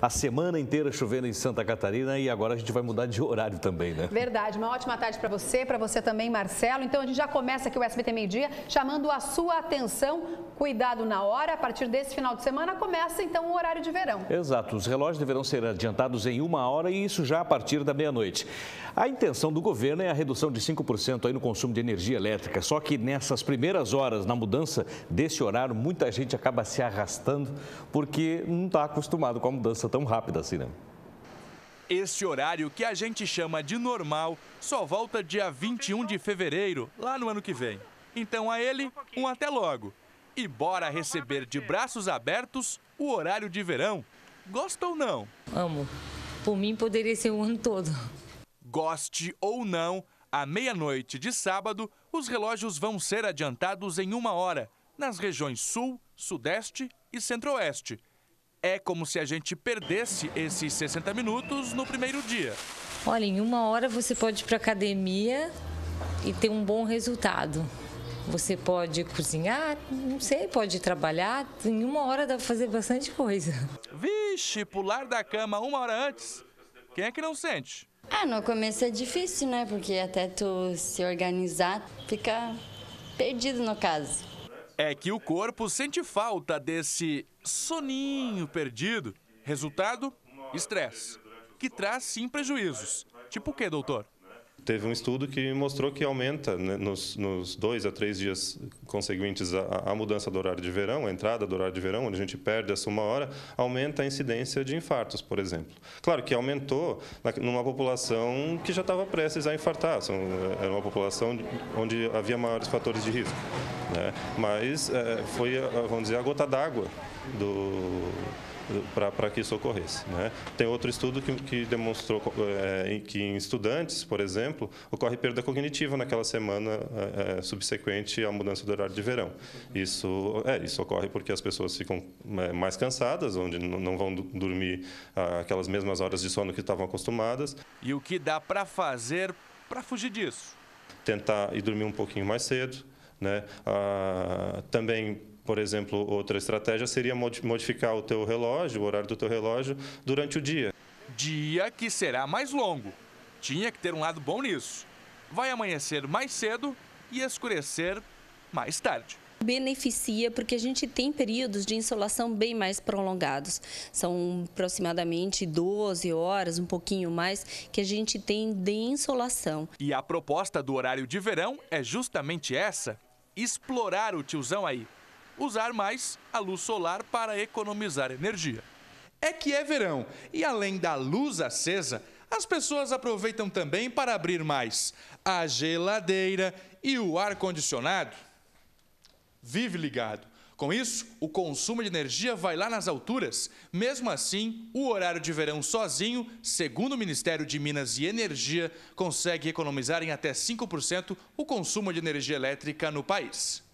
A semana inteira chovendo em Santa Catarina e agora a gente vai mudar de horário também, né? Verdade. Uma ótima tarde para você, para você também, Marcelo. Então a gente já começa aqui o SBT Meio Dia chamando a sua atenção. Cuidado na hora. A partir desse final de semana começa então o horário de verão. Exato. Os relógios deverão ser adiantados em uma hora e isso já a partir da meia-noite. A intenção do governo é a redução de 5% aí no consumo de energia elétrica. Só que nessas primeiras horas, na mudança desse horário, muita gente acaba se arrastando porque não está acostumado com a mudança tão rápida assim, né? Esse horário que a gente chama de normal só volta dia 21 de fevereiro, lá no ano que vem. Então a ele, um até logo. E bora receber de braços abertos o horário de verão. Gosta ou não? Amo. Por mim poderia ser o ano todo. Goste ou não, à meia-noite de sábado, os relógios vão ser adiantados em uma hora, nas regiões Sul, Sudeste e Centro-Oeste. É como se a gente perdesse esses 60 minutos no primeiro dia. Olha, em uma hora você pode ir para academia e ter um bom resultado. Você pode cozinhar, não sei, pode trabalhar. Em uma hora dá para fazer bastante coisa. Vixe, pular da cama uma hora antes. Quem é que não sente? Ah, no começo é difícil, né? Porque até tu se organizar, fica perdido no caso. É que o corpo sente falta desse soninho perdido. Resultado? Estresse. Que traz sim prejuízos. Tipo o quê, doutor? Teve um estudo que mostrou que aumenta né, nos, nos, dois a três dias conseguintes à, mudança do horário de verão, a entrada do horário de verão, onde a gente perde essa uma hora, aumenta a incidência de infartos, por exemplo. Claro que aumentou numa população que já estava prestes a infartar, são, era uma população onde havia maiores fatores de risco. Né? Mas é, foi, vamos dizer, a gota d'água do para que isso ocorresse. Né? Tem outro estudo que, que demonstrou é, que em estudantes, por exemplo, ocorre perda cognitiva naquela semana é, subsequente à mudança do horário de verão. Isso, é, isso ocorre porque as pessoas ficam mais cansadas, onde não vão dormir aquelas mesmas horas de sono que estavam acostumadas. E o que dá para fazer para fugir disso? Tentar ir dormir um pouquinho mais cedo. Né? Ah, também por exemplo, outra estratégia seria modificar o teu relógio, o horário do teu relógio, durante o dia. Dia que será mais longo. Tinha que ter um lado bom nisso. Vai amanhecer mais cedo e escurecer mais tarde beneficia porque a gente tem períodos de insolação bem mais prolongados. São aproximadamente 12 horas, um pouquinho mais, que a gente tem de insolação. E a proposta do horário de verão é justamente essa: explorar o tiozão aí usar mais a luz solar para economizar energia. É que é verão e além da luz acesa, as pessoas aproveitam também para abrir mais a geladeira e o ar-condicionado. Vive ligado. Com isso, o consumo de energia vai lá nas alturas. Mesmo assim, o horário de verão sozinho, segundo o Ministério de Minas e Energia, consegue economizar em até 5% o consumo de energia elétrica no país.